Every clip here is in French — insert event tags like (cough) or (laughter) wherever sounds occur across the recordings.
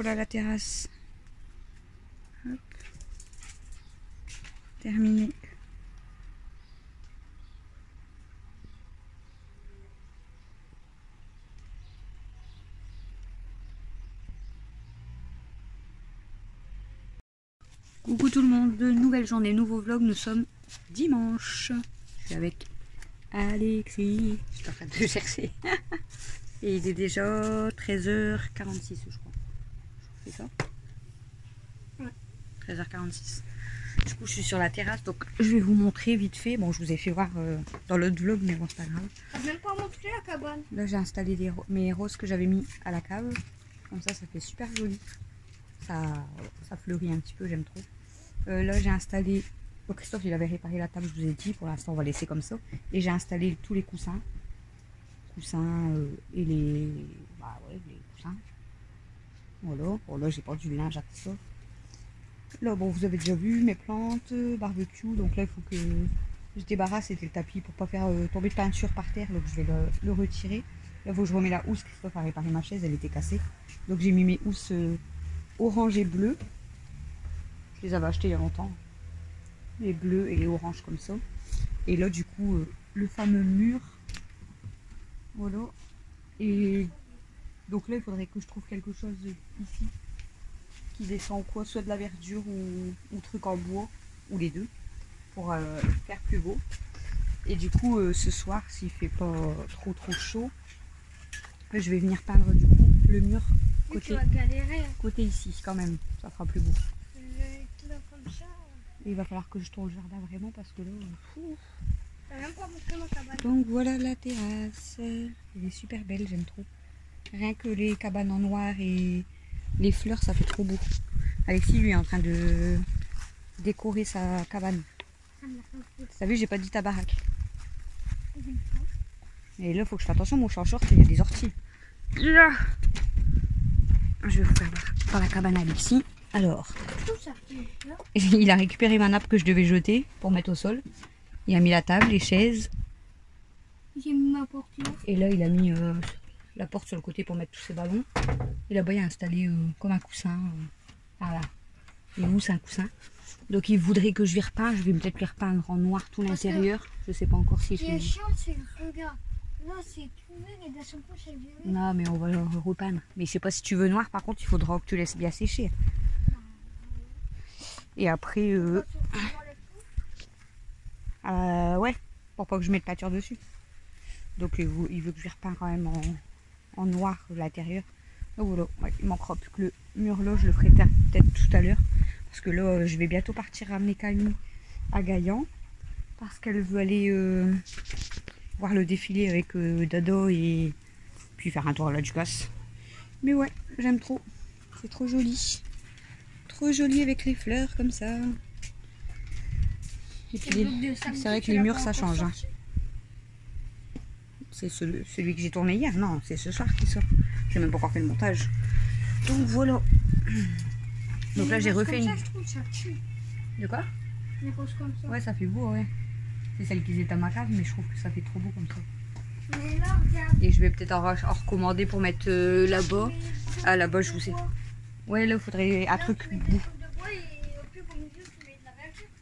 voilà la terrasse. Terminé. Coucou tout le monde, nouvelle journée, nouveau vlog, nous sommes dimanche. Je suis avec Alexis, je suis en train de chercher. Et (laughs) il est déjà 13h46 je crois. C'est ça Ouais. 13h46. Du coup je suis sur la terrasse, donc je vais vous montrer vite fait. Bon je vous ai fait voir euh, dans l'autre vlog, mais bon c'est pas grave. T'as même pas montré la cabane. Là j'ai installé des mes roses que j'avais mis à la cave. Comme ça ça fait super joli. Ça, ça fleurit un petit peu, j'aime trop. Euh, là j'ai installé. Bon, Christophe il avait réparé la table, je vous ai dit. Pour l'instant on va laisser comme ça. Et j'ai installé tous les coussins. Coussins euh, et les. Bah ouais, les. Voilà. Bon là j'ai pas du linge à tout ça. Là bon vous avez déjà vu mes plantes, euh, barbecue. Donc là il faut que je débarrasse c'était le tapis pour pas faire euh, tomber de peinture par terre. Donc je vais le, retirer. Là faut que je remets la housse. Christophe a réparé ma chaise, elle était cassée. Donc j'ai mis mes housses euh, orange et bleu. Je les avais achetées il y a longtemps. Les bleus et les oranges comme ça. Et là du coup le fameux mur. Voilà. Et donc là il faudrait que je trouve quelque chose ici qui descend quoi, soit de la verdure ou, ou truc en bois, ou les deux, pour euh, faire plus beau. Et du coup euh, ce soir, s'il fait pas trop trop chaud, je vais venir peindre du coup le mur côté, galérer. côté ici quand même, ça fera plus beau. Comme ça. Et il va falloir que je tourne le jardin vraiment parce que là. euh, même pas cabane. Donc voilà la terrasse. Elle est super belle, j'aime trop. Rien que les cabanes en noir et les fleurs, ça fait trop beau. Alexis, lui, est en train de décorer sa cabane. T'as vu, j'ai pas dit ta baraque. Et là, faut que je fasse attention, mon chat en short, il y a des orties. Là. Je vais vous faire voir par la cabane à Alexis. Alors, (laughs) il a récupéré ma nappe que je devais jeter pour mettre au sol. Il a mis la table, les chaises. J'ai mis ma porte là. Et là, il a mis euh, la porte sur le côté pour mettre tous ses ballons. Et là-bas, il a installé euh, comme un coussin. euh, voilà. Et où c'est un coussin. Donc, il voudrait que je lui repeins. Je vais peut-être lui repeindre en noir tout l'intérieur. Je sais pas encore si je est chiant, c'est regarde. Là, c'est tout et seul coup, c'est violet. Non, mais on va le repeindre. Mais je sais pas si tu veux noir. Par contre, il faudra que tu laisses bien sécher. Et après, euh, euh, ouais, pour pas que je mette peinture dessus. Donc, il veut, il veut que je lui repeins quand même en, en noir l'intérieur. Donc voilà, ouais, il manquera plus que le mur là. Je le ferai peut- peut-être tout à l'heure. Parce que là, euh, je vais bientôt partir ramener Camille à Gaillan. Parce qu'elle veut aller euh, voir le défilé avec euh, Dado et puis faire un tour à la Ducasse. Mais ouais, j'aime trop. C'est trop joli. Trop joli avec les fleurs comme ça. Et puis c'est vrai que les murs ça change. hein. C'est celui, celui que j'ai tourné hier. Non, c'est ce soir qui sort. J'ai même pas encore fait le montage. Donc voilà. Donc là j'ai refait une. De quoi? Les roses comme ça. Ouais, ça fait beau, ouais. C'est celle qui étaient à ma cave, mais je trouve que ça fait trop beau comme ça. Mais là, regarde. Et je vais peut-être en, recommander pour mettre euh, là-bas. Ah, là-bas, je vous sais. bois. Ouais, là, il faudrait un truc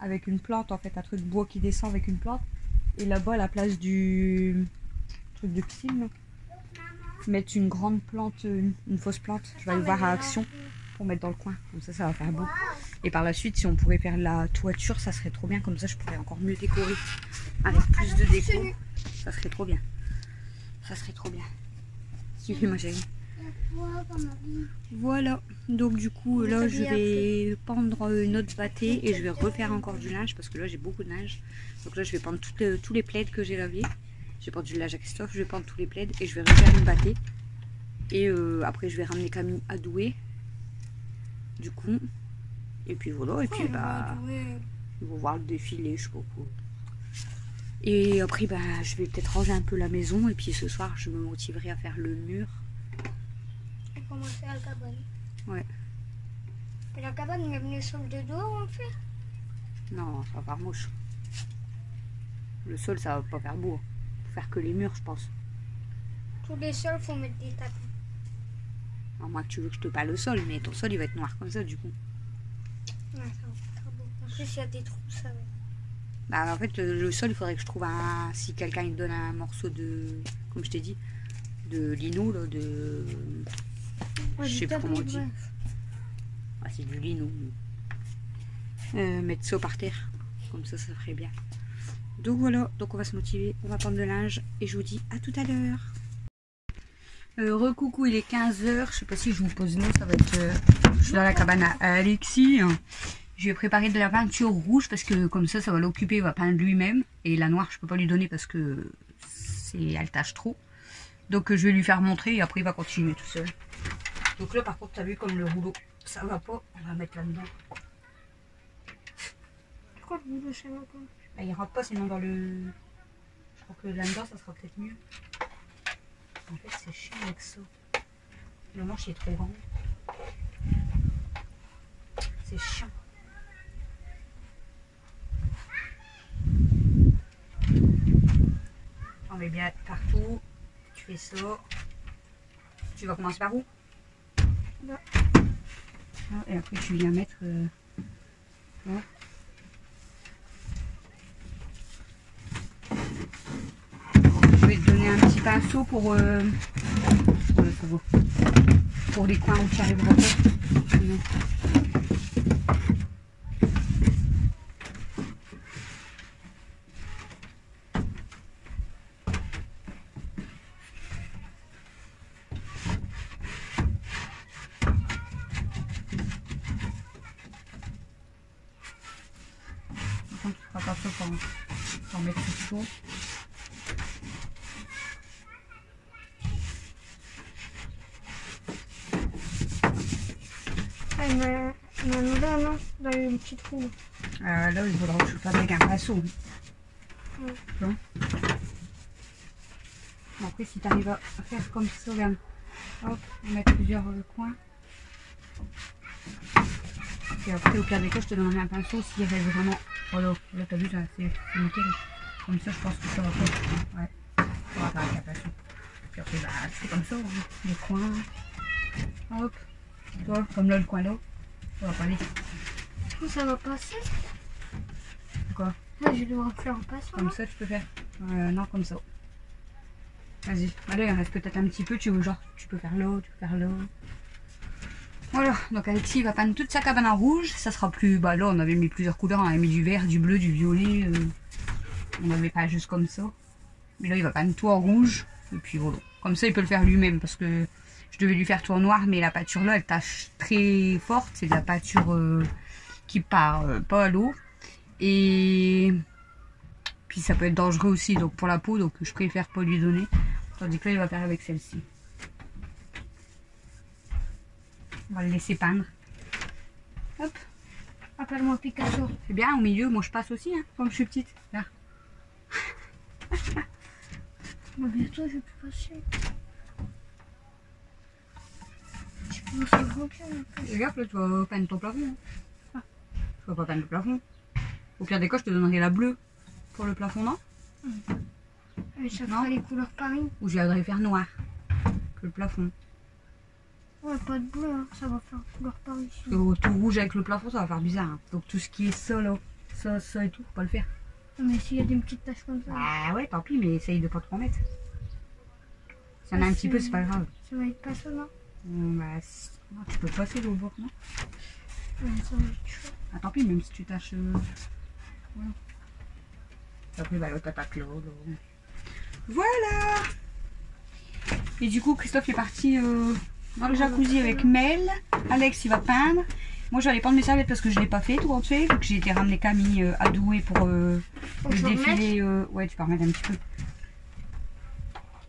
avec une plante, en fait, un truc bois qui descend avec une plante. Et là-bas, à la place du truc de là, mettre une grande plante, une, fausse plante. Je vais aller voir à Action pour mettre dans le coin. Comme ça, ça va faire beau. Et par la suite, si on pourrait faire la toiture, ça serait trop bien. Comme ça, je pourrais encore mieux décorer avec plus de déco. Ça serait trop bien. Ça serait trop bien. Suivez ma chérie. Voilà. Donc du coup, là, je vais pendre une autre bâtée et je vais refaire encore du linge parce que là, j'ai beaucoup de linge. Donc là, je vais pendre les- tous les plaids que j'ai lavés. J'ai pendu du linge à Christophe, je vais pendre tous les plaids et je vais refaire une bâtée. Et euh, après, je vais ramener Camille à Douai. Du coup. Et puis voilà. Et puis, bah. Ils vont voir le défilé, je sais pas quoi. Et après, bah, je vais peut-être ranger un peu la maison. Et puis ce soir, je me motiverai à faire le mur. On commencer à la cabane? Ouais. Et la cabane, même les sols de dehors, on fait? Non, ça va faire moche. Le sol, ça va pas faire beau. Faire que les murs, je pense. Tous les sols, faut mettre des tapis. À moins que tu veux que je te parle le sol, mais ton sol il va être noir comme ça du coup. Ouais, ça va être très beau. En plus, il y a des trous, ça va. Bah en fait le le sol il faudrait que je trouve un. Si quelqu'un me donne un morceau de. Comme je t'ai dit, de lino là, de. Ouais, Je sais pas comment on dit. Ah, c'est du lino. Euh, mettre ça par terre. Comme ça, ça ferait bien. Donc voilà, donc on va se motiver, on va prendre le linge et je vous dis à tout à l'heure. Euh, recoucou, il est 15h, je sais pas si je vous pose là, ça va être... euh, je suis dans la cabane à Alexis. hein. Je lui ai préparé de la peinture rouge parce que comme ça, ça va l'occuper, il va peindre lui-même. Et la noire, je peux pas lui donner parce que c'est elle tâche trop. Donc euh, je vais lui faire montrer et après il va continuer tout seul. Donc là par contre, t'as vu comme le rouleau, ça va pas, on va mettre là-dedans. Pourquoi le boulot, ça va pas Bah, il rentre pas sinon dans le. Je crois que là-dedans ça sera peut-être mieux. En fait c'est chiant avec ça. Le manche est trop grand. C'est chiant. On met bien partout. Tu fais ça. Tu vas commencer par où? Là. Ah, Et après tu viens mettre. euh, là. Un petit pinceau pour, euh, pour, les coins où tu arriveras. Sinon. Par contre, tu feras pas ça pour, pour mettre tout chaud. Ah, mais, mais là, non, là, petite roue. Euh, là, il faudra que je fasse avec un pinceau. Ouais. Bon. Bon, Après, si tu arrives à faire comme ça, regarde. Hop, on mettre plusieurs euh, coins. Et après, au pire des cas, je te donnerai un pinceau s'il reste vraiment. Voilà, là, t'as vu, ça, c'est c'est nickel. Comme ça, je pense que ça va pas. Ouais, ça va faire avec un pinceau. Puis après, bah, fais comme ça, hein, les coins. Hop, tu vois, comme là, le coin là. Ça va pas aller. Ça va passer. Quoi Là, je vais devoir faire en passant. Comme ça, tu peux faire. Euh, non, comme ça. Vas-y. Allez, il reste peut-être un petit peu. Tu veux genre, tu peux faire l'eau, tu peux faire l'eau. Voilà. Donc Alexis va peindre toute sa cabane en rouge. Ça sera plus. Bah là, on avait mis plusieurs couleurs. On avait mis du vert, du bleu, du violet. euh, On n'avait pas juste comme ça. Mais là, il va peindre tout en rouge. Et puis voilà. Comme ça, il peut le faire lui-même parce que je devais lui faire tout en noir, mais la peinture là, elle tâche très forte. C'est de la peinture euh, qui part euh, pas à l'eau. Et puis ça peut être dangereux aussi donc pour la peau, donc je préfère pas lui donner. Tandis que là, il va faire avec celle-ci. On va le laisser peindre. Hop, Appelle-moi Picasso. c'est bien au milieu. Moi, je passe aussi, hein, comme je suis petite. Là. (laughs) Bientôt, je vais plus passer. Je. Regarde, là, tu vas peindre ton plafond. hein. Pas peindre le plafond. Au pire des cas, je te donnerai la bleue pour le plafond, non Et ça fera les couleurs Paris. Ou je viendrai faire noir que le plafond. Ouais, pas de bleu, hein. ça va faire couleur Paris. Parce que tout rouge avec le plafond, ça va faire bizarre. hein. Donc tout ce qui est là, ça, ça et tout, faut pas le faire. Mais s'il y a des petites taches comme ça, Ah ouais, tant pis, mais essaye de pas trop en mettre. S'il y en a un petit peu, c'est pas grave. ça va être pas ça, non Hum, bah, non, tu peux passer le bord, non Ouais, ça va être chaud. Ah, tant pis, même si tu tâches. Voilà. Après, bah, l'autre là, là. Voilà Et du coup, Christophe est parti euh, dans le jacuzzi avec Mel. Alex, il va peindre. Moi, aller prendre mes serviettes parce que je l'ai pas fait tout en fait. Que j'ai été ramener Camille euh, à Douai pour euh, le défilé. euh, Ouais, tu peux remettre un petit peu.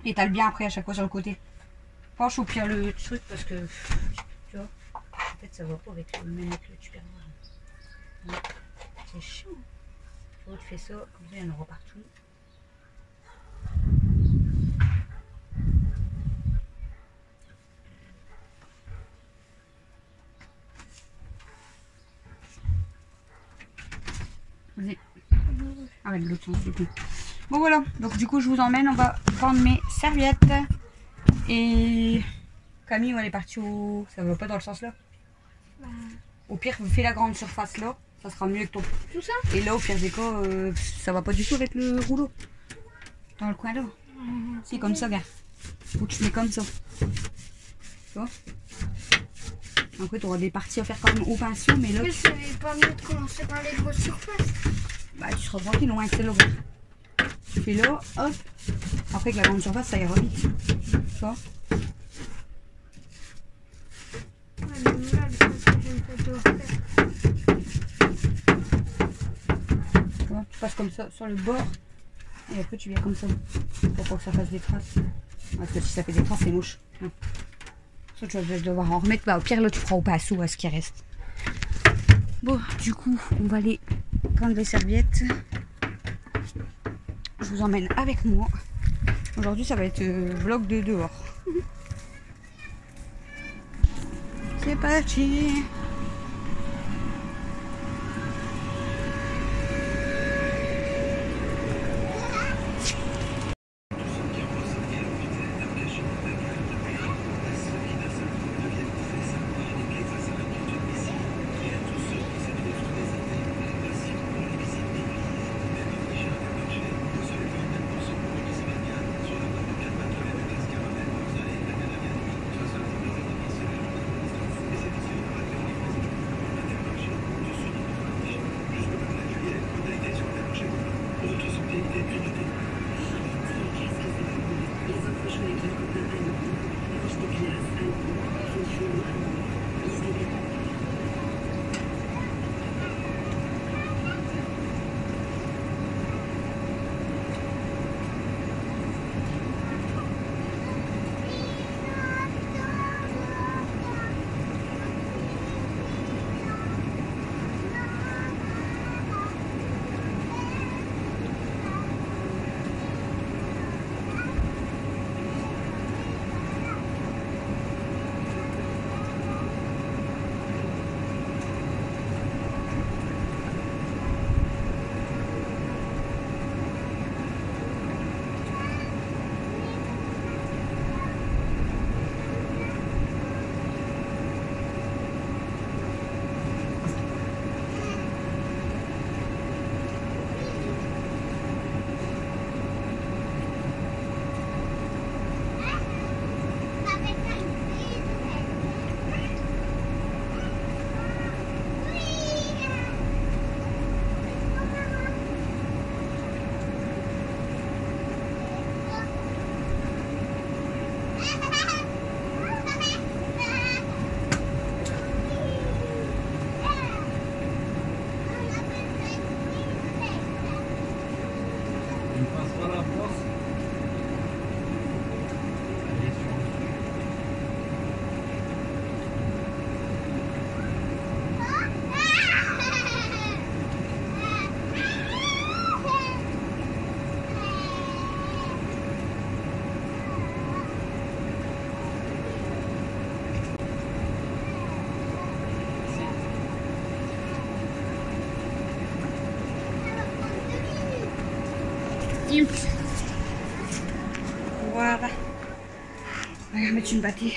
Et t'as le bien après à chaque fois sur le côté. Penche au pire le truc parce que. Tu vois Peut-être ça va pas avec le même avec le. C'est chaud. Tu fais ça, comme ça il y en aura partout. Avec l'autre sens du coup. Bon voilà, donc du coup je vous emmène, on va prendre mes serviettes. Et Camille, elle est partie au. Ça va pas dans le sens là Bah, Au pire, fais la grande surface là, ça sera mieux que ton. tout ça Et là, au pire des cas, euh, ça va pas du tout avec le rouleau. Dans le coin là. Si, comme ça, gars. Faut que tu mets comme ça. Tu vois Après, tu auras des parties à faire même au pinceau, mais là, Mais tu, c'est pas mieux de commencer par les grosses surfaces. bah, tu seras tranquille loin celle-là. gars. Tu fais là, hop. Après, avec la grande surface, ça ira vite. Tu vois Ouais, mais là, Tu passes comme ça sur le bord. Et après, tu viens comme ça. Pour pas que ça fasse des traces. Parce que si ça fait des traces, c'est moche. Hein. Ça, tu vas devoir en remettre. Bah, au pire, là, tu feras au pinceau à ce qui reste. Bon, du coup, on va aller prendre les serviettes. Je vous emmène avec moi. Aujourd'hui, ça va être euh, vlog de dehors. C'est parti Il passera la force. Allez, sur le truc. Voilà. Une bâtée.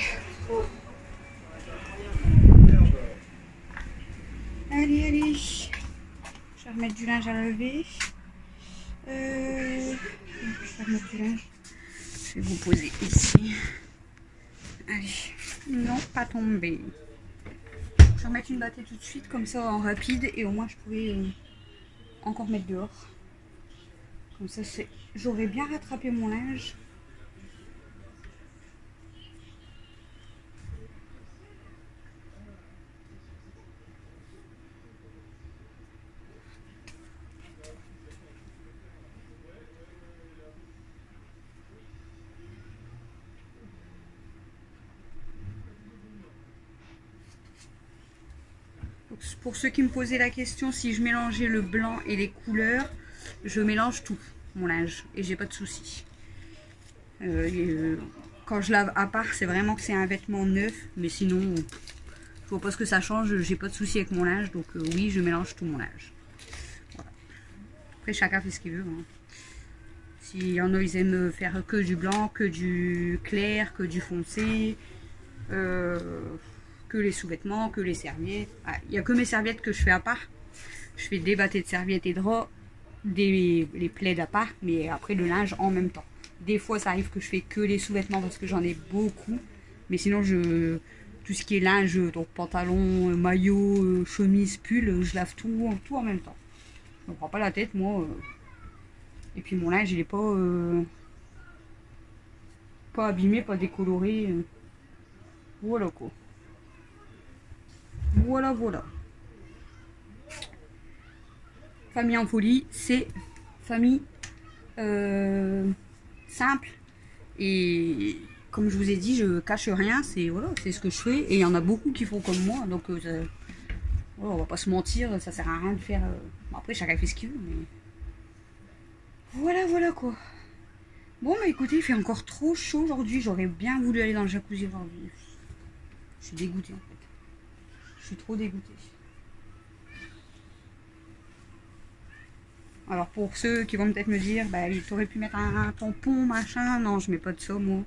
Allez, allez. Je vais remettre du linge à laver. Euh, je vais du linge. Je vais vous poser ici. Allez. Non, pas tomber. Je vais remettre une bâtée tout de suite, comme ça en rapide. Et au moins, je pouvais euh, encore mettre dehors. Comme ça, j'aurais bien rattrapé mon linge. Pour ceux qui me posaient la question si je mélangeais le blanc et les couleurs, je mélange tout, mon linge, et j'ai pas de soucis. Euh, euh, quand je lave à part, c'est vraiment que c'est un vêtement neuf, mais sinon, je vois pas ce que ça change, j'ai pas de soucis avec mon linge, donc euh, oui, je mélange tout mon linge. Voilà. Après, chacun fait ce qu'il veut. hein. S'il y en a, ils aiment faire que du blanc, que du clair, que du foncé. Que les sous-vêtements, que les serviettes. Ah, Il n'y a que mes serviettes que je fais à part. Je fais des bâtés de serviettes et de draps, des les plaids à part, mais après le linge en même temps. Des fois, ça arrive que je fais que les sous-vêtements parce que j'en ai beaucoup. Mais sinon, je tout ce qui est linge, donc pantalon, maillot, chemise, pull, je lave tout, tout en même temps. Je me prends pas la tête, moi. euh. Et puis mon linge, il est pas, euh, pas abîmé, pas décoloré. euh. Voilà quoi. Voilà, voilà. Famille en folie, c'est famille euh, simple et comme je vous ai dit, je cache rien, c'est voilà, c'est ce que je fais et il y en a beaucoup qui font comme moi, donc euh, voilà, on va pas se mentir, ça sert à rien de faire. euh, après, chacun fait ce qu'il veut, mais voilà, voilà quoi. Bon, bah écoutez, il fait encore trop chaud aujourd'hui. J'aurais bien voulu aller dans le jacuzzi aujourd'hui. Je suis dégoûtée. Je suis trop dégoûtée. Alors pour ceux qui vont peut-être me dire, bah t'aurais pu mettre un, tampon, machin. Non, je mets pas de ça moi.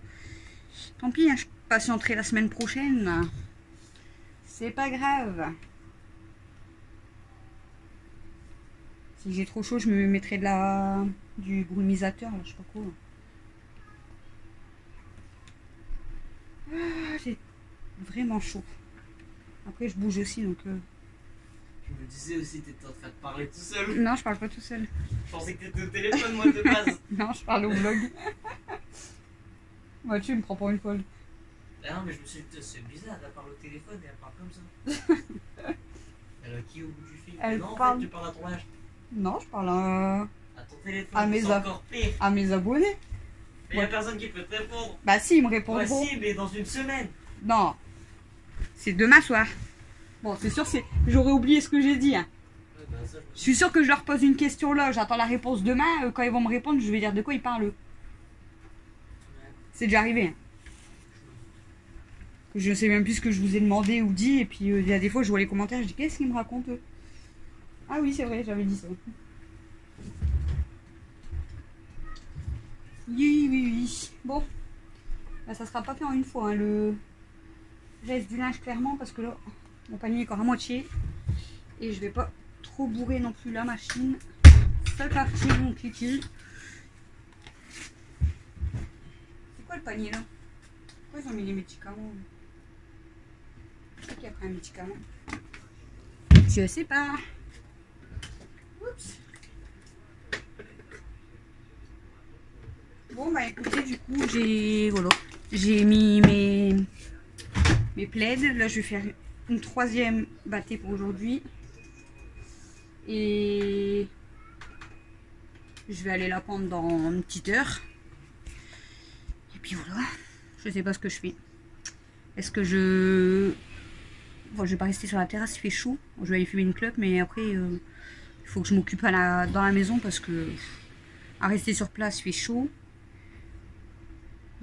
Tant pis, hein, je patienterai la semaine prochaine. C'est pas grave. Si j'ai trop chaud, je me mettrai de la du brumisateur, là, je sais pas quoi. Ah, j'ai vraiment chaud. Après, je bouge aussi, donc. euh, Je me disais aussi, t'étais en train de parler tout seul. Non, je parle pas tout seul. Je pensais que t'étais au téléphone, moi, de base. (laughs) Non, je parle au vlog. Ouais, tu me prends pour une folle. Ah non, mais je me suis dit, c'est bizarre, elle parle au téléphone et elle parle comme ça. (laughs) elle a qui au bout du fil? Elle Non, en parle- fait, tu parles à ton âge. Non, je parle à, À ton téléphone, À mes à mes abonnés. Mais y a personne qui peut te répondre. Bah si, ils me répondront. Voici, mais dans une semaine. Non. C'est demain soir. Bon, c'est sûr, c'est. J'aurais oublié ce que j'ai dit. hein. Je suis sûre que je leur pose une question là, j'attends la réponse demain. euh, quand ils vont me répondre, je vais dire de quoi ils parlent. C'est déjà arrivé. hein. Je sais même plus ce que je vous ai demandé ou dit, et puis euh, il y a des fois je vois les commentaires, je dis qu'est-ce qu'ils me racontent eux? Ah oui, c'est vrai, j'avais dit ça. Oui, oui, oui. Bon, Là, ça sera pas fait en une fois, hein, geste du linge clairement, parce que là, mon panier est encore à moitié, et je vais pas trop bourrer non plus la machine. C'est parti, mon kiki. C'est quoi le panier là? Pourquoi ils ont mis les médicaments qui a pris un médicament? Je sais pas. Oups. Bon bah écoutez, du coup j'ai voilà, j'ai mis mes mes plaids. Là je vais faire une troisième bâtée pour aujourd'hui. Et je vais aller la pendre dans une petite heure. Et puis voilà, je sais pas ce que je fais. Est-ce que je... Bon, je vais pas rester sur la terrasse, il fait chaud. Je vais aller fumer une clope, mais après, euh, il faut que je m'occupe dans la maison parce que à rester sur place, il fait chaud.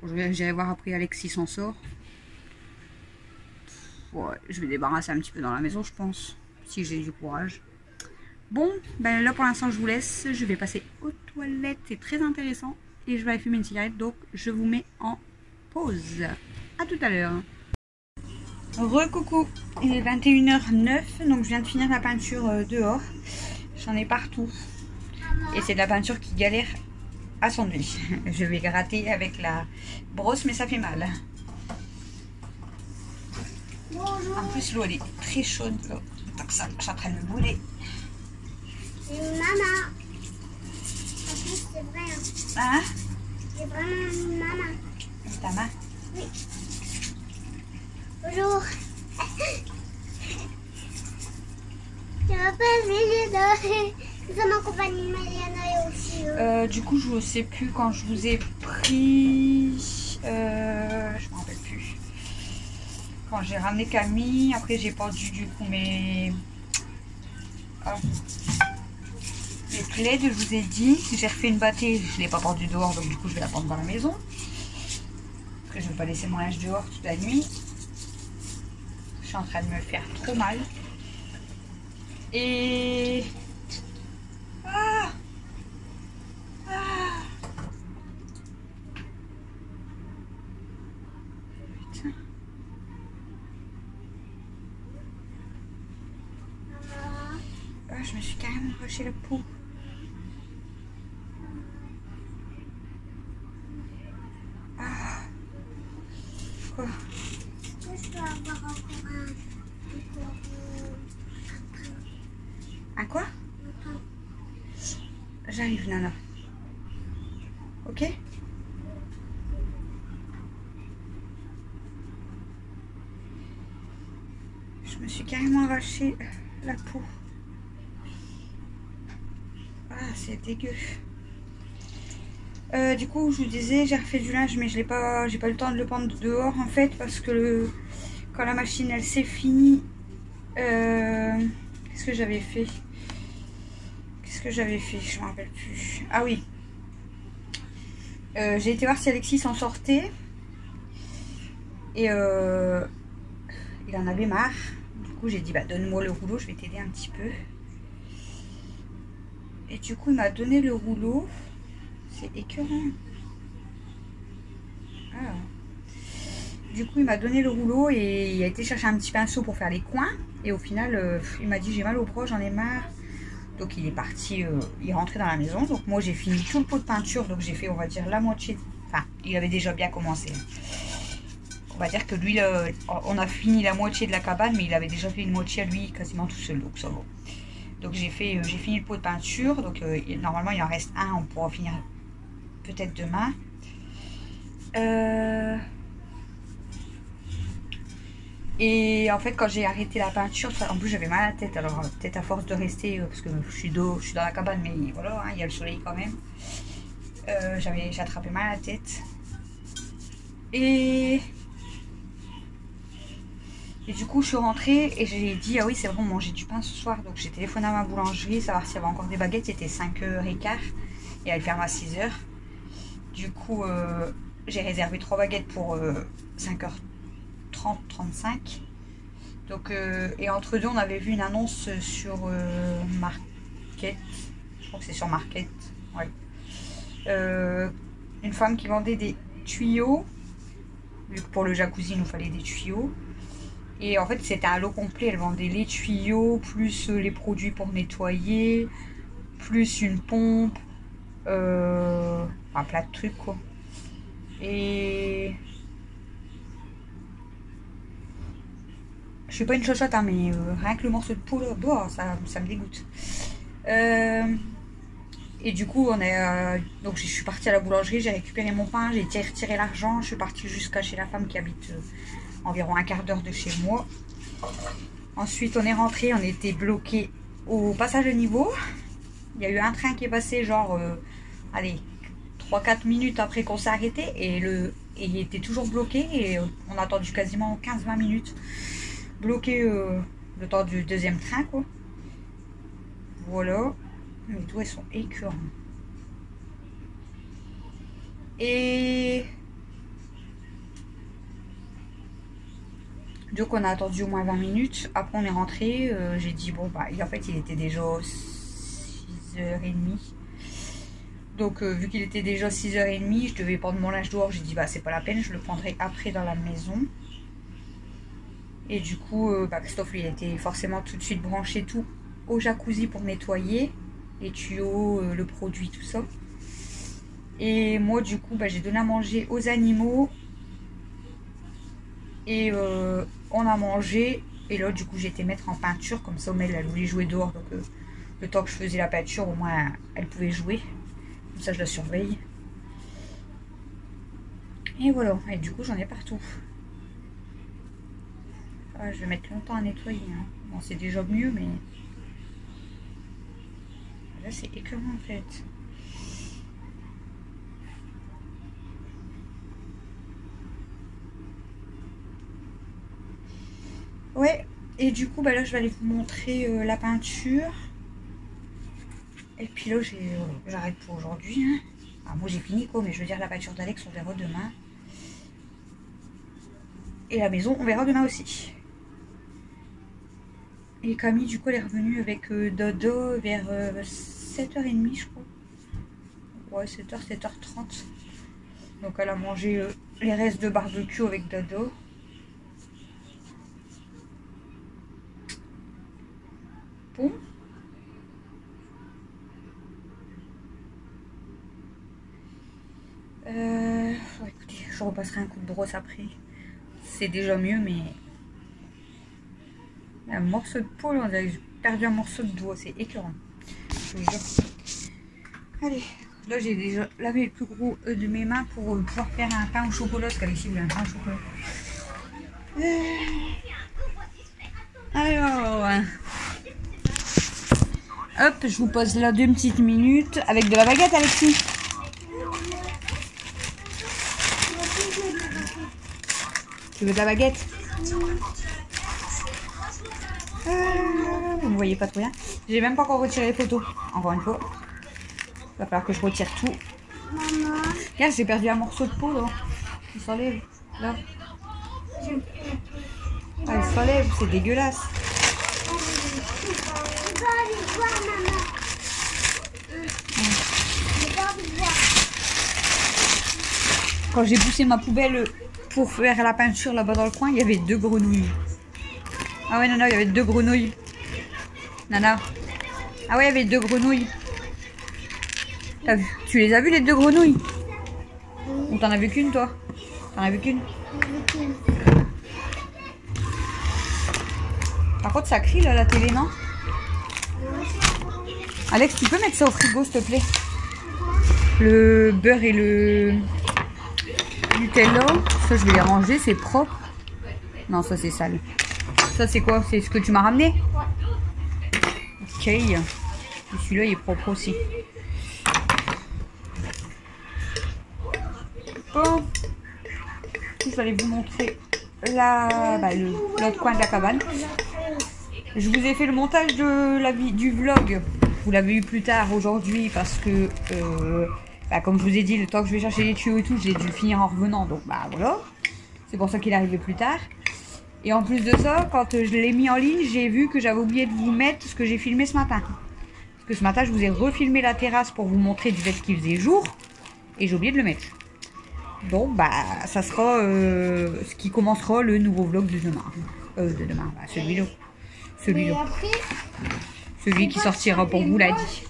Bon, je vais- J'irai voir après Alexis s'en sort. Je vais débarrasser un petit peu dans la maison, je pense, si j'ai du courage. Bon, ben là pour l'instant je vous laisse. Je vais passer aux toilettes, c'est très intéressant. Et je vais aller fumer une cigarette, donc je vous mets en pause. A tout à l'heure. Recoucou, il est 21h09, donc je viens de finir la peinture euh, dehors. J'en ai partout. Et c'est de la peinture qui galère à s'enlever. (laughs) Je vais gratter avec la brosse, mais ça fait mal. Bonjour, En plus, l'eau elle est très chaude. là. Donc ça, je suis en train de me brûler. c'est une maman. En plus, c'est vrai, hein? Hein c'est vraiment une maman. Ta main? Bonjour. Je m'appelle Méliana. Nous sommes en compagnie de Mariana et aussi. euh, Euh, du coup, je ne sais plus quand je vous ai pris. Euh, je. Quand j'ai ramené Camille, après j'ai pendu du coup mes. Ah. Mes plaids, je vous ai dit. J'ai refait une bâtée, je ne l'ai pas pendue dehors, donc du coup je vais la pendre dans la maison. Après, je ne vais pas laisser mon linge dehors toute la nuit. Je suis en train de me faire trop mal. Et. Ah! Ah. Putain. Ah, je me suis carrément arraché la peau. Ah. Quoi Est-ce que je dois avoir encore un. Encore Un quoi un. un- J'arrive, Nana. Ok Je carrément arraché la peau. Ah, c'est dégueu. Euh, du coup, je vous disais, j'ai refait du linge, mais je l'ai pas, pas le temps de le prendre dehors en fait, parce que le- quand la machine elle s'est finie, euh, qu'est-ce que j'avais fait? Qu'est-ce que j'avais fait? Je me rappelle plus. Ah oui. Euh, j'ai été voir si Alexis s'en sortait. Et il en avait marre. Coup, j'ai dit bah donne-moi le rouleau, je vais t'aider un petit peu. Et du coup, il m'a donné le rouleau. C'est écœurant. Ah. Du coup, il m'a donné le rouleau et il a été chercher un petit pinceau pour faire les coins. Et au final, euh, il m'a dit j'ai mal au bras, j'en ai marre. Donc il est parti, euh, il est rentré dans la maison. Donc moi j'ai fini tout le pot de peinture. Donc j'ai fait, on va dire, la moitié. Enfin, il avait déjà bien commencé. On va dire que lui, le- on a fini la moitié de la cabane, mais il avait déjà fait une moitié à lui quasiment tout seul. Donc ça va. Donc j'ai fait, euh, j'ai fini le pot de peinture. Donc euh, normalement il en reste un. On pourra finir peut-être demain. Euh, Et en fait, quand j'ai arrêté la peinture, en plus j'avais mal à la tête. Alors, euh, peut-être à force de rester, euh, parce que je suis, dos, je suis dans la cabane, mais voilà, hein, il y a le soleil quand même. Euh, j'avais, j'ai attrapé mal à la tête. Et. Et du coup, je suis rentrée et j'ai dit Ah oui, c'est vrai, on mangeait du pain ce soir. Donc, j'ai téléphoné à ma boulangerie, savoir s'il y avait encore des baguettes. C'était 5h15 et elle ferme à 6h. Du coup, euh, j'ai réservé trois baguettes pour euh, 5h30, 35. Donc, euh, et entre deux, on avait vu une annonce sur euh, Market. Je crois que c'est sur Market. Ouais. Euh, une femme qui vendait des tuyaux. Vu que pour le jacuzzi, il nous fallait des tuyaux. Et en fait, c'était un lot complet. Elle vendait les tuyaux, plus euh, les produits pour nettoyer, plus une pompe. Euh, enfin, plein de trucs, quoi. Et je suis pas une chochotte, hein, mais euh, rien que le morceau de là, bah, ça, ça me dégoûte. Et du coup, on est, donc je suis partie à la boulangerie, j'ai récupéré mon pain, j'ai retiré l'argent, je suis partie jusqu'à chez la femme qui habite environ un quart d'heure de chez moi. Ensuite, on est rentré, on était bloqué au passage de niveau. Il y a eu un train qui est passé, genre, euh, allez, 3-4 minutes après qu'on s'est arrêté, et, le, et il était toujours bloqué, et on a attendu quasiment 15-20 minutes bloqué euh, le temps du deuxième train, quoi. Voilà. Les doigts sont écœurants. Et donc on a attendu au moins 20 minutes. Après on est rentré. euh, J'ai dit bon bah en fait il était déjà 6h30. Donc euh, vu qu'il était déjà 6h30, je devais prendre mon linge dehors. J'ai dit bah c'est pas la peine, je le prendrai après dans la maison. Et du coup, euh, bah, Christophe, lui, il était forcément tout de suite branché tout au jacuzzi pour nettoyer les tuyaux, le produit, tout ça. Et moi, du coup, bah, j'ai donné à manger aux animaux. Et on a mangé. Et là, du coup, été mettre en peinture. Comme ça, Omel, elle voulait jouer dehors. Donc, euh, le temps que je faisais la peinture, au moins, elle pouvait jouer. Comme ça, je la surveille. Et voilà. Et du coup, j'en ai partout. Ah, je vais mettre longtemps à nettoyer. hein. Bon, c'est déjà mieux, mais là, c'est écœurant en fait. Ouais, et du coup, bah là, je vais aller vous montrer euh, la peinture. Et puis là, euh, j'arrête pour aujourd'hui. hein. Ah, moi, j'ai fini quoi, mais je veux dire, la peinture d'Alex, on verra demain. Et la maison, on verra demain aussi. Et Camille, du coup, elle est revenue avec euh, Dodo vers euh, 7h30, je crois. Ouais, 7h, 7h30. Donc, elle a mangé les restes de barbecue avec Dodo. Euh, écoutez, je repasserai un coup de brosse après. C'est déjà mieux, mais... Un morceau de poule, on a perdu un morceau de doigt. C'est écœurant. Allez, là j'ai déjà lavé le plus gros de mes mains pour pouvoir faire un pain au chocolat. Parce qu'Alexis voulait un pain au chocolat. Euh, alors hop, je vous pose là deux petites minutes avec de la baguette, Alexis. Tu veux de la baguette Euh, Vous ne voyez pas trop bien. J'ai même pas encore retiré les photos. Encore une fois. Va falloir que je retire tout. Maman, Regarde, j'ai perdu un morceau de peau là. Il s'enlève. Là. Ah, il s'enlève, c'est dégueulasse. je peux aller voir maman. Je peux aller voir. Quand j'ai poussé ma poubelle pour faire la peinture là-bas dans le coin, il y avait deux grenouilles. Ah ouais, Nana, il y avait deux grenouilles. Nana. Ah ouais, il y avait deux grenouilles. Tu les as vues les deux grenouilles? Ou t'en as vu qu'une toi? T'en as vu qu'une? Par contre, ça crie là la télé, non? Alex, tu peux mettre ça au frigo s'il te plaît? Le beurre et le Nutella, ça je vais les ranger, c'est propre. Non, ça c'est sale. Ça c'est quoi? C'est ce que tu m'as ramené? Ok. Celui-là il est propre aussi. Bon. Je vais aller vous montrer la, bah, l'autre coin de la cabane. Je vous ai fait le montage de la du vlog. Vous l'avez eu plus tard aujourd'hui parce que, euh, bah, comme je vous ai dit, le temps que je vais chercher les tuyaux et tout, j'ai dû finir en revenant. Donc bah voilà. C'est pour ça qu'il est arrivé plus tard. Et en plus de ça, quand je l'ai mis en ligne, j'ai vu que j'avais oublié de vous mettre ce que j'ai filmé ce matin. Parce que ce matin, je vous ai refilmé la terrasse pour vous montrer du fait qu'il faisait jour. Et j'ai oublié de le mettre. Donc bah ça sera euh, ce qui commencera le nouveau vlog de demain. Euh, de demain, bah, celui-là. Celui-là. Celui qui sortira pour vous l'a dit.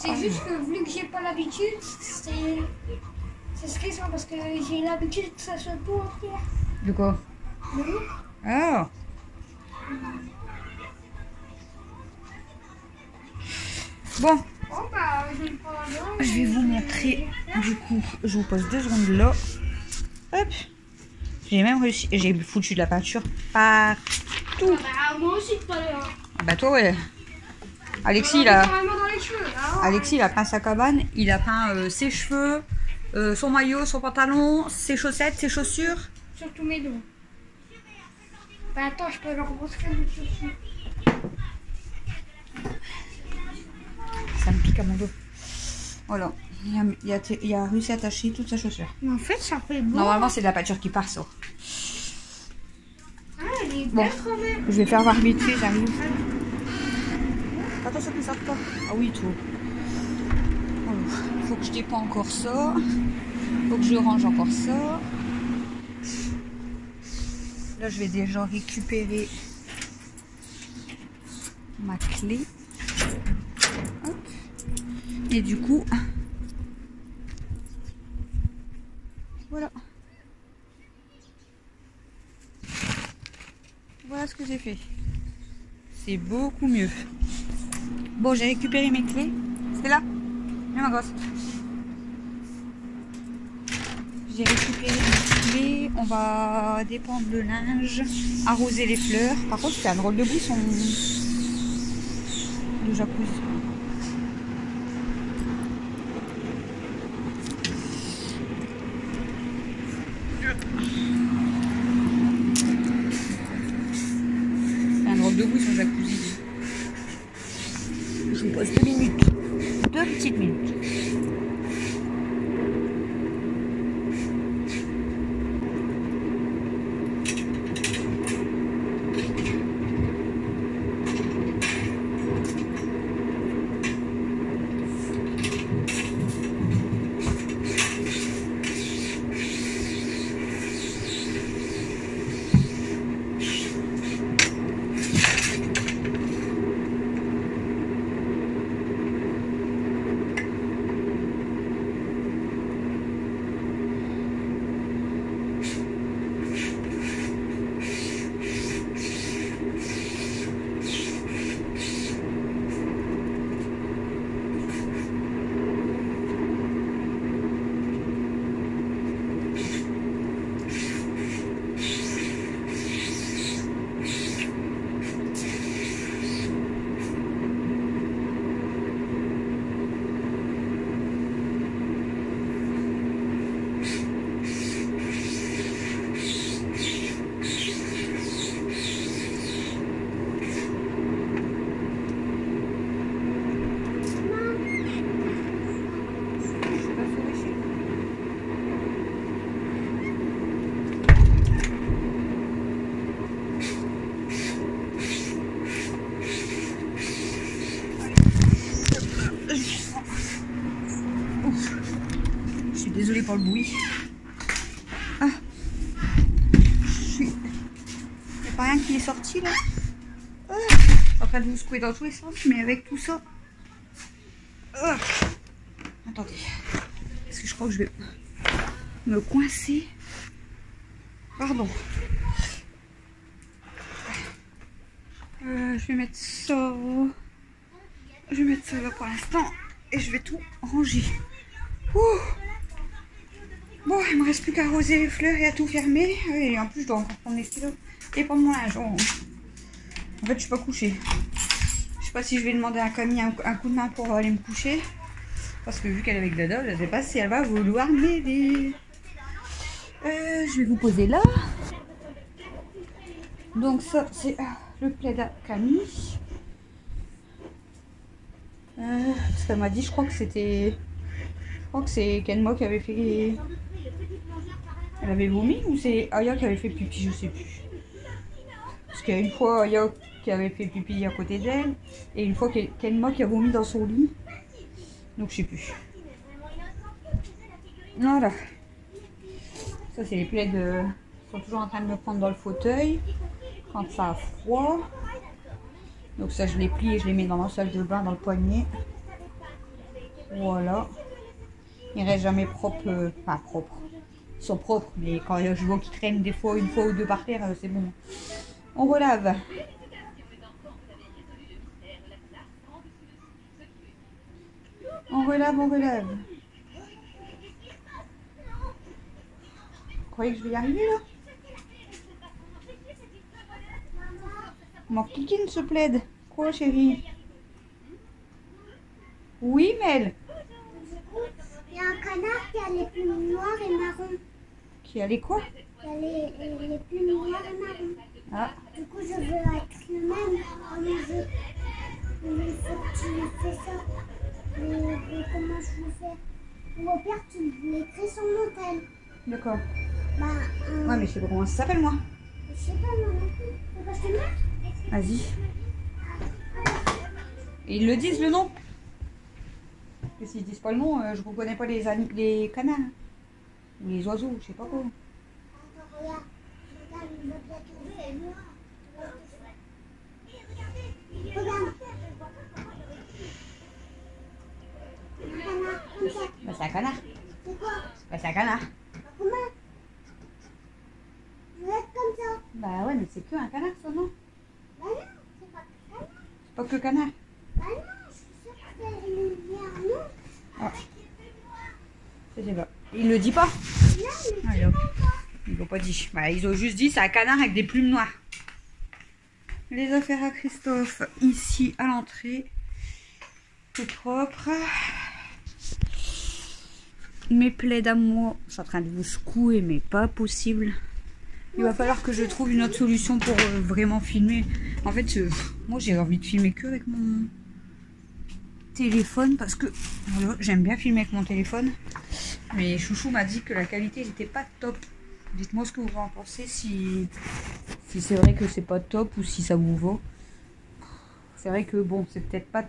C'est juste que vu que j'ai pas l'habitude, c'est stressant parce que j'ai l'habitude que ça soit tout en pierre. De quoi? Oui. Ah Bon, Oh bah, je vais pas là. je vais vous montrer. Du coup, je vous pose deux secondes là. Hop. J'ai même réussi. J'ai foutu de la peinture partout. Bah, moi aussi tout à l'heure. Ah Bah toi ouais. Alexis il a. Alexis il a peint sa cabane. Il a peint euh, ses cheveux, euh, son maillot, son pantalon, ses chaussettes, ses chaussures. Surtout mes doigts. Bah attends, je peux leur montrer mes chaussures. Ça me pique à mon dos. Voilà. Il a, il a- il a réussi à attacher toute sa chaussure. Mais en fait, ça fait beau. Normalement c'est de la peinture qui part ça. Ah, elle est Bon. belle même. Je vais faire voir vite fait, j'arrive. Attention qu'il sorte pas. Ah oui, tout. Il faut que je dépends encore ça. faut que je range encore ça. Là, je vais déjà récupérer ma clé. Et du coup, voilà. Voilà ce que j'ai fait. Beaucoup mieux. Bon, j'ai récupéré mes clés. C'est là ma gosse. J'ai récupéré mes clés. On va dépendre le linge, arroser les fleurs. Par contre, c'est un drôle de bruit son le jacuzzi un drôle de bruit son Je me pose deux minutes. Deux petites minutes. Pour le bruit. Il n'y a pas rien qui est sorti là. Ah. Train de vous secouer dans tous les sens, mais avec tout ça. Ah. Attendez. Parce que je crois que je vais me coincer. Pardon. Euh, je vais mettre ça. Je vais mettre ça là pour l'instant. Et je vais tout ranger. Bon, il me reste plus qu'à arroser les fleurs et à tout fermer. Et en plus, je dois encore prendre les stylos et prendre mon linge. Oh. En fait, je suis pas couchée. Je sais pas si je vais demander à Camille un, coup de main pour aller me coucher. Parce que vu qu'elle est avec Dada, je sais pas si elle va vouloir m'aider. Euh, je vais vous poser là. Donc ça, c'est euh, le plaid à Camille. Euh, parce qu'elle m'a dit, je crois que c'était... Je crois que c'est Kenmo qui avait fait... Elle avait vomi ou c'est Aya qui avait fait pipi, je sais plus. Parce qu'il y a une fois Aya qui avait fait pipi à côté d'elle et une fois Kenmo qui a vomi dans son lit. Donc je sais plus. Voilà. Ça c'est les plaids euh, ils sont toujours en train de me prendre dans le fauteuil quand ça a froid. Donc ça je les plie et je les mets dans ma salle de bain dans le poignet. Voilà. Ils restent jamais propres, euh, pas propres. Sont propres, mais quand je vois qu'ils traînent des fois, une fois ou deux par terre, euh, c'est bon. On relave. On relave, on relave. Vous croyez que je vais y arriver là? Mon kikine se plaide. Quoi chérie? Oui Mel? Il y a un canard qui a les plumes noires et marron. Qui a les quoi les plumes noires et marron. Ah, Du coup, je veux être le même. Mais je... mais il faut que tu fais ça. Mais, mais comment je faire? Ou au pire, tu l'écris sur mon tel. d'accord. Bah, euh, Ouais, mais je sais pas comment ça s'appelle moi. je sais pas moi non plus. Tu veux que je te mette Vas-y. Et ils le disent le nom? Parce s'ils disent pas le nom, euh, je reconnais pas les, les canards. Les oiseaux, je sais pas quoi. Attends, regarde. Regarde, il va bien tomber. Regarde. Un canard, comme ça. Bah, c'est un canard. C'est quoi Bah, c'est un canard. Comment Je être comme ça. Bah ouais, mais c'est que un canard, ça, non Bah non, c'est pas que ça. C'est pas que canard. Bah non, je suis sûre que c'est une lumière, non Je sais pas. Il le dit pas hop. Ils l'ont pas dit. Bah, ils ont juste dit c'est un canard avec des plumes noires. Les affaires à Christophe, ici à l'entrée. Tout propre. Mes plaids à moi, je suis en train de vous secouer, mais pas possible. Il va falloir que je trouve une autre solution pour euh, vraiment filmer. En fait, euh, moi j'ai envie de filmer que avec mon téléphone parce que voilà, j'aime bien filmer avec mon téléphone. Mais Chouchou m'a dit que la qualité n'était pas top. Dites-moi ce que vous en pensez, si, c'est vrai que c'est pas top ou si ça vous vaut. C'est vrai que bon, c'est peut-être pas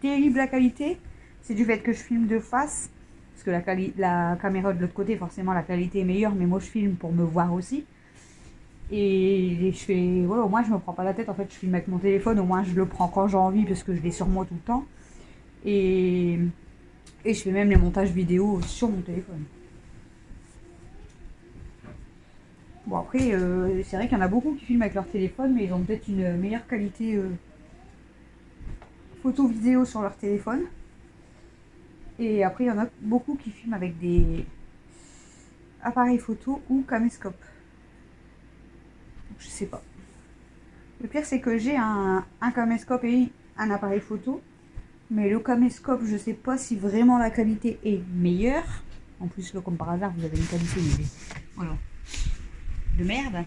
terrible la qualité. C'est du fait que je filme de face. Parce que la caméra de l'autre côté, forcément, la qualité est meilleure. Mais moi, je filme pour me voir aussi. Et je fais, voilà, au moins, je me prends pas la tête. En fait, je filme avec mon téléphone. Au moins, je le prends quand j'ai envie parce que je l'ai sur moi tout le temps. Et, et je fais même les montages vidéo sur mon téléphone. Bon après, euh, c'est vrai qu'il y en a beaucoup qui filment avec leur téléphone, mais ils ont peut-être une meilleure qualité euh, photo-vidéo sur leur téléphone. Et après, il y en a beaucoup qui filment avec des appareils photo ou caméscope. Je sais pas. Le pire, c'est que j'ai un, un caméscope et un appareil photo. Mais le caméscope, je sais pas si vraiment la qualité est meilleure. En plus, comme par hasard, vous avez une qualité voilà. de merde.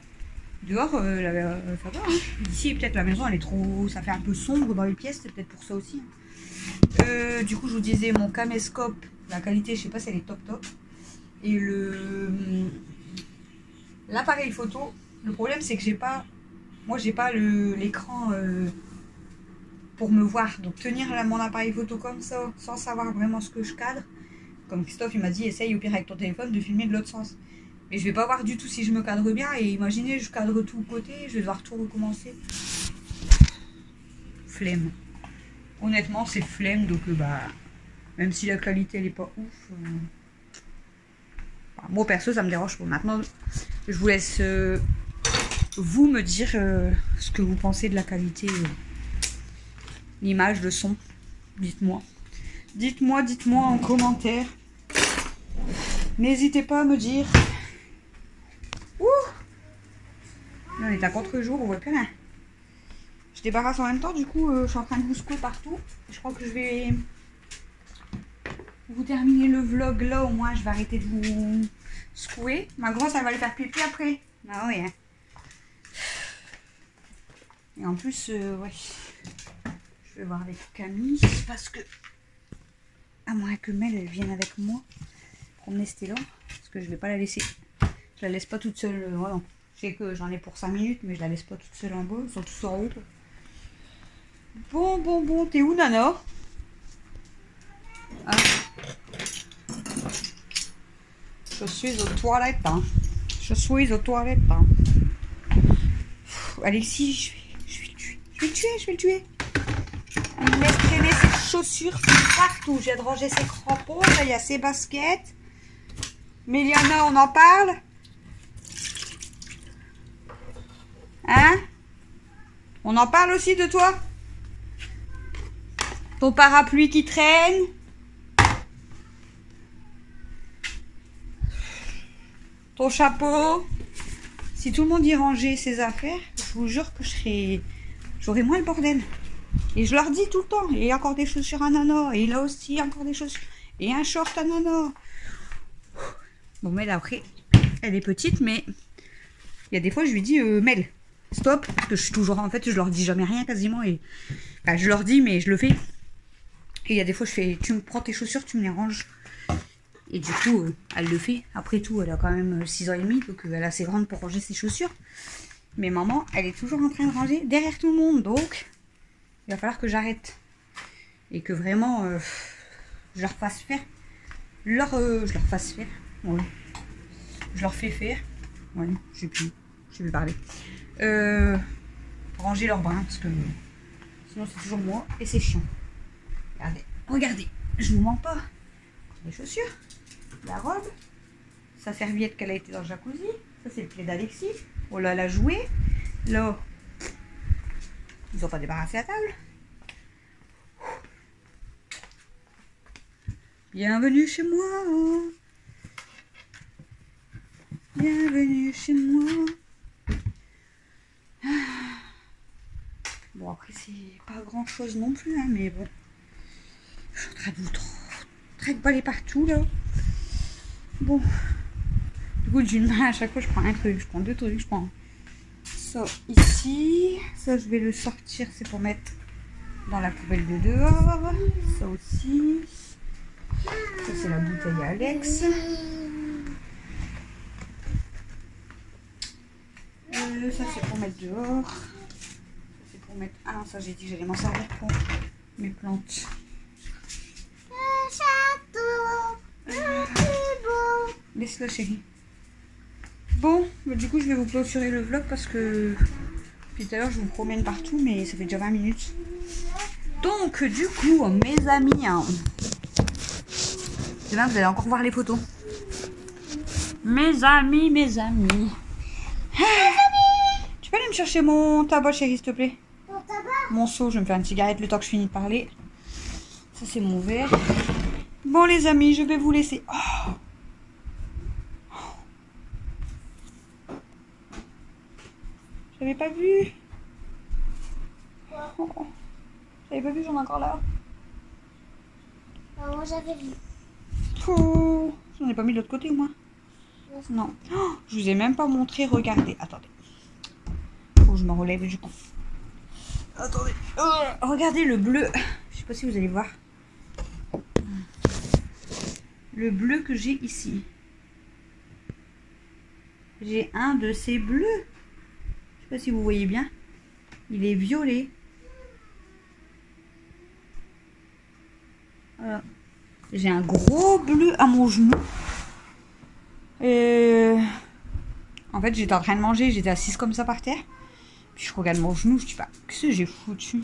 Dehors, euh, la- euh, ça va. hein. Ici, peut-être la maison, elle est trop. Ça fait un peu sombre dans les pièces, c'est peut-être pour ça aussi. hein. Euh, du coup, je vous disais, mon caméscope, la qualité, je sais pas si elle est top top. Et le. L'appareil photo, le problème, c'est que j'ai pas. Moi, j'ai pas l'écran. Pour me voir. Donc tenir mon appareil photo comme ça, sans savoir vraiment ce que je cadre, comme Christophe il m'a dit, essaye au pire avec ton téléphone de filmer de l'autre sens. Mais je vais pas voir du tout si je me cadre bien. Et imaginez, je cadre tout côté, je vais devoir tout recommencer. Flemme. Honnêtement, c'est flemme, donc euh, bah, même si la qualité elle est pas ouf. euh, bah, moi perso, ça me dérange pas. Maintenant, je vous laisse euh, vous me dire ce que vous pensez de la qualité, l'image, le son. Dites-moi. Dites-moi, dites-moi en commentaire. N'hésitez pas à me dire. Ouh on est à contre-jour, on voit plus rien. Je débarrasse en même temps, du coup, euh, je suis en train de vous secouer partout. Je crois que je vais vous terminer le vlog là, au moins, je vais arrêter de vous secouer. Ma grosse, elle va le faire pipi après. Ah oui, hein. Et en plus, euh, ouais. Je vais voir avec Camille, parce que... À moins que Mel, vienne avec moi promener Stella, parce que je vais pas la laisser. Je la laisse pas toute seule, euh, voilà. Je sais que j'en ai pour 5 minutes, mais je la laisse pas toute seule en bas, ils sont tous en haut. Bon, bon, bon, t'es où Nana? Ah. Je suis aux toilettes, hein. Je suis aux toilettes, hein. Alexis, je vais, je vais le tuer. Je vais le tuer, je vais le tuer. Il me laisse traîner ses chaussures partout. J'ai de ranger ses crampons, là, il y a ses baskets. Méliana, on en parle Hein? On en parle aussi de toi? Ton parapluie qui traîne? Ton chapeau? Si tout le monde y rangeait ses affaires, je vous jure que je serais... J'aurais moins le bordel. Et je leur dis tout le temps, et encore des chaussures à nana, et là aussi encore des chaussures, et un short à nana. Bon, Mel, après, elle est petite, mais il y a des fois, je lui dis, euh, Mel, stop, parce que je suis toujours, en fait, je leur dis jamais rien quasiment, et je leur dis, mais je le fais. Et il y a des fois, je fais, tu me prends tes chaussures, tu me les ranges. Et du coup, euh, elle le fait. Après tout, elle a quand même 6 ans et demi, donc euh, elle est assez grande pour ranger ses chaussures. Mais maman, elle est toujours en train de ranger derrière tout le monde, donc il va falloir que j'arrête. Et que vraiment, euh, je leur fasse faire. Leur, euh, je leur fasse faire. Je leur fais faire. Ouais, je sais plus. Je sais parler. Euh, ranger leurs brins, parce que sinon c'est toujours moi et c'est chiant. Regardez, regardez, je vous mens pas. Les chaussures, la robe, sa serviette qu'elle a été dans le jacuzzi, ça c'est le plaid d'Alexis. Oh là, elle a joué. Là, ils ont pas débarrassé la table. Bienvenue chez moi. Bienvenue chez moi. Bon, après, c'est pas grand chose non plus, hein, mais bon. Je suis en train de vous tra- traque-baller partout, là. Bon. Du coup, d'une main, à chaque fois, je prends un truc. Je prends deux trucs. Je prends ça ici. Ça, je vais le sortir. C'est pour mettre dans la poubelle de dehors. Ça aussi. Ça, c'est la bouteille à Alex. Euh, ça, c'est pour mettre dehors. Ça, c'est pour mettre... Ah non, ça, j'ai dit que j'allais m'en servir pour mes plantes. Le château, le plus beau. Laisse-le, chérie. Bon, bah, du coup, je vais vous clôturer le vlog parce que depuis tout à l'heure, je vous promène partout, mais ça fait déjà 20 minutes. Donc, du coup, mes amis, hein, demain, vous allez encore voir les photos. Mes amis, mes amis. Ah, Tu peux aller me chercher mon tabac, chérie, s'il te plaît? Tabac, Mon seau, je vais me faire une cigarette le temps que je finis de parler. Ça, c'est mon verre. Bon, les amis, je vais vous laisser. Oh. J'avais pas vu? Oh. J'avais pas vu, j'en ai encore là. moi j'avais vu. Oh. J'en ai pas mis de l'autre côté, moi. Non. Oh, je vous ai même pas montré. Regardez. Attendez. Faut que je me relève du coup. Attendez. Oh, regardez le bleu. Je sais pas si vous allez voir. Le bleu que j'ai ici. J'ai un de ces bleus. Je sais pas si vous voyez bien. Il est violet. Voilà. J'ai un gros bleu à mon genou. Et... En fait, j'étais en train de manger, j'étais assise comme ça par terre. Puis je regarde mon genou, je dis pas, qu'est-ce que j'ai foutu?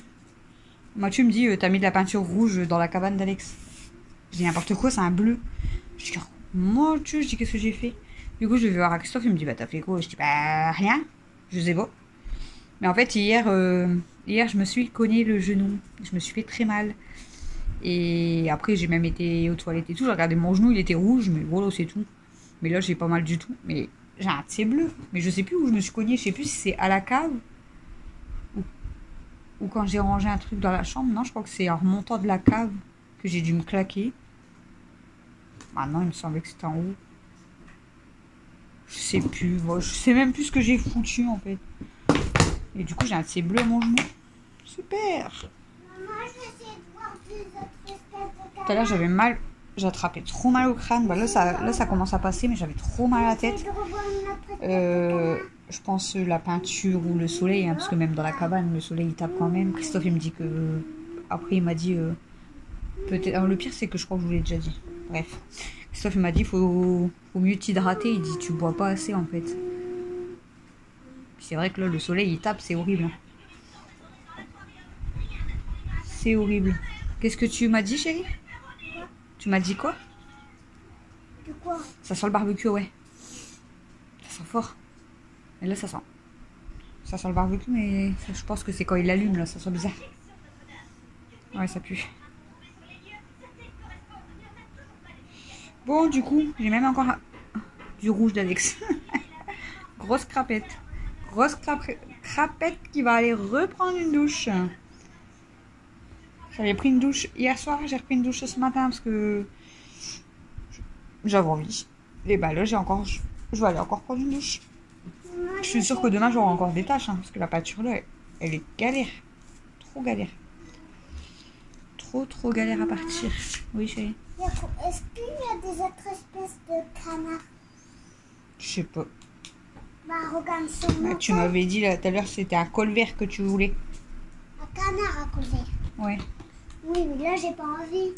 Mathieu me dit, euh, t'as mis de la peinture rouge dans la cabane d'Alex. Je dis n'importe quoi, c'est un bleu. Je dis, je dis, qu'est-ce que j'ai fait? Du coup, je vais voir Christophe, il me dit, bah t'as fait quoi? Je dis, bah rien, je sais pas. Mais en fait, hier, euh, hier, je me suis cogné le genou. Je me suis fait très mal. Et après, j'ai même été aux toilettes et tout. J'ai regardé mon genou, il était rouge, mais voilà, c'est tout. Mais là, j'ai pas mal du tout. Mais j'ai un petit bleu. Mais je sais plus où je me suis cogné. Je sais plus si c'est à la cave ou, ou quand j'ai rangé un truc dans la chambre. Non, je crois que c'est en remontant de la cave que j'ai dû me claquer. Maintenant, il me semblait que c'était en haut. Je sais plus. Bon, je sais même plus ce que j'ai foutu en fait. Et du coup, j'ai un petit bleu à mon genou. Super. De de Tout à l'heure, j'avais mal. J'attrapais trop mal au crâne. Bah, là, ça, là, ça commence à passer, mais j'avais trop mal à la tête. De Euh, je pense euh, la peinture ou le soleil, hein, parce que même dans la cabane, le soleil il tape quand même. Christophe il me dit que. Après, il m'a dit. euh, Peut-être. Le pire, c'est que je crois que je vous l'ai déjà dit. Bref. Christophe il m'a dit faut, faut mieux t'hydrater. Il dit tu bois pas assez en fait. C'est vrai que là, le soleil il tape, c'est horrible. C'est horrible. Qu'est-ce que tu m'as dit, chérie? Tu m'as dit quoi? De quoi? Ça sent le barbecue, ouais. Ça sent fort. Et là, ça sent. Ça sent le barbecue, mais ça, je pense que c'est quand il l'allume, là, ça sent bizarre. Ouais, ça pue. Bon, du coup, j'ai même encore du rouge d'Alex. (laughs) Grosse crapette. Grosse crapette, qui va aller reprendre une douche. J'avais pris une douche hier soir, j'ai repris une douche ce matin parce que j'avais envie. Et bah là, j'ai encore, je vais aller encore prendre une douche. Je suis sûre que demain, j'aurai encore des tâches, hein, parce que la peinture là, elle est galère. Trop galère. Trop, trop galère à partir. Oui, chérie. Est-ce qu'il y a des autres espèces de canards Je sais pas. Bah, regarde sur Ah, mon tu m'avais dit là tout à l'heure, c'était un col vert que tu voulais. Un canard à causer. Ouais. Oui, mais là, j'ai pas envie.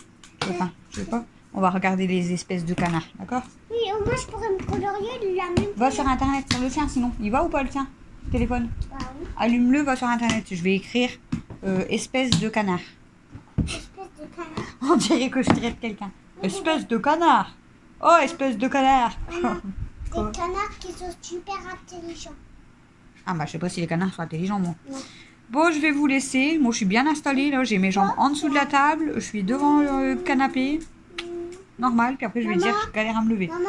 Enfin, je sais pas. On va regarder les espèces de canards, d'accord? Oui, au moins, je pourrais me colorier la même. Va sur internet, sur le tien sinon. Il va ou pas le tien Téléphone. Bah oui, Allume-le, va sur internet. Je vais écrire euh, espèce de canard. espèce de canard. On dirait que je traite quelqu'un. Espèce de canard Oh, espèce de canard Quoi (laughs) Des canards qui sont super intelligents. Ah bah je sais pas si les canards sont intelligents moi. Non. Bon, je vais vous laisser. Moi, je suis bien installée là. J'ai mes jambes en dessous de la table. Je suis devant le canapé. Normal. Puis après, je vais Maman. dire je galère à me lever. Maman,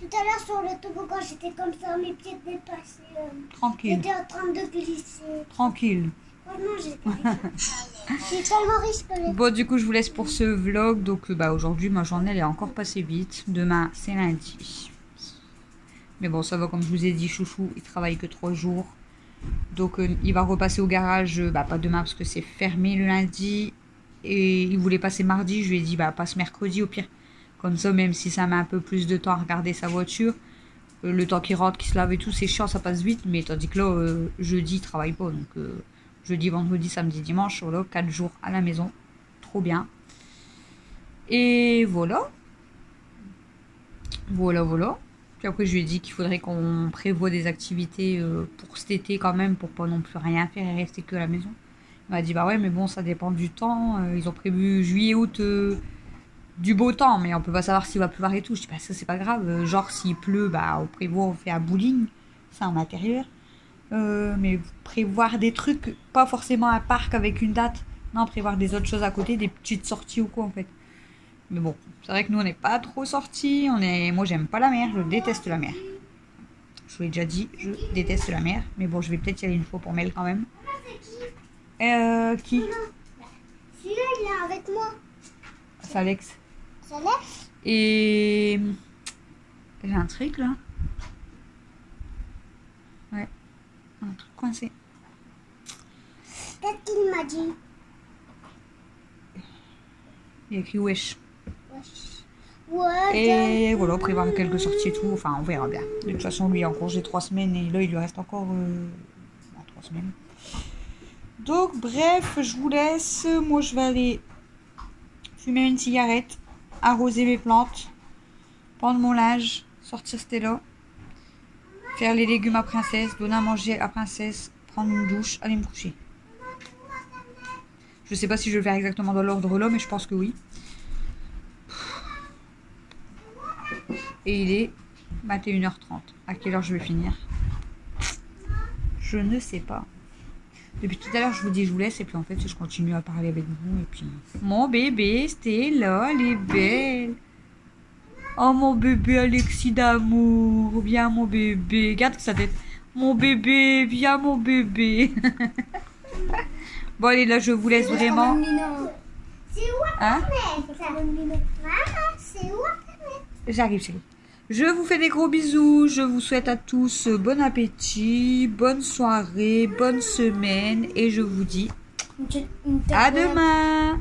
tout à l'heure sur le toboggan, j'étais comme ça, mes pieds dépassaient. euh, Tranquille. J'étais en train de glisser. Tranquille. Bon, du coup, je vous laisse pour ce vlog. Donc, euh, bah, aujourd'hui, ma journée, elle est encore passée vite. Demain, c'est lundi. Mais bon, ça va, comme je vous ai dit, Chouchou, il travaille que trois jours. Donc, euh, il va repasser au garage, euh, bah, pas demain parce que c'est fermé le lundi. Et il voulait passer mardi. Je lui ai dit, bah, passe mercredi au pire. Comme ça, même si ça met un peu plus de temps à regarder sa voiture, le temps qu'il rentre, qu'il se lave et tout, c'est chiant, ça passe vite. Mais tandis que là, jeudi, il travaille pas. Donc, jeudi, vendredi, samedi, dimanche, voilà, 4 jours à la maison. Trop bien. Et voilà. Voilà, voilà. Puis après, je lui ai dit qu'il faudrait qu'on prévoie des activités euh, pour cet été quand même, pour pas non plus rien faire et rester que à la maison. Il m'a dit, bah ouais, mais bon, ça dépend du temps. Euh, ils ont prévu juillet, août, euh, du beau temps, mais on peut pas savoir s'il va pleuvoir et tout. Je dis, bah ça, c'est pas grave. Genre, s'il pleut, bah on prévoit, on fait un bowling. Ça, en intérieur. Euh, mais prévoir des trucs, pas forcément un parc avec une date. Non, prévoir des autres choses à côté, des petites sorties ou quoi en fait. Mais bon, c'est vrai que nous on n'est pas trop sortis. On est, moi j'aime pas la mer, je déteste la mer. Je vous l'ai déjà dit, je déteste la mer. Mais bon, je vais peut-être y aller une fois pour Mel quand même. Euh, qui? Celui-là, il est avec moi. C'est Alex. Ça laisse Et j'ai un truc là. Ouais, un truc coincé. Peut-être qu'il m'a dit? Il y a écrit wesh. Wesh. Ouais, Et voilà, prévoir quelques sorties et tout. Enfin, on verra bien. De toute façon, lui, il est en congé trois semaines et là, il lui reste encore euh, trois semaines. Donc, bref, je vous laisse. Moi, je vais aller fumer une cigarette. arroser mes plantes, prendre mon linge, sortir Stella, faire les légumes à princesse, donner à manger à princesse, prendre une douche, aller me coucher. Je sais pas si je vais faire exactement dans l'ordre là, mais je pense que oui. Et il est 21h30. À quelle heure je vais finir? Je ne sais pas. Depuis tout à l'heure, je vous dis je vous laisse et puis en fait, je continue à parler avec vous mon bébé Stella, elle est belle. Oh mon bébé Alexis d'amour, viens mon bébé, regarde sa tête. Mon bébé, viens mon bébé. (laughs) bon allez là, je vous laisse vraiment. C'est où Hein J'arrive chérie. Je vous fais des gros bisous. Je vous souhaite à tous bon appétit, bonne soirée, bonne semaine et je vous dis à demain.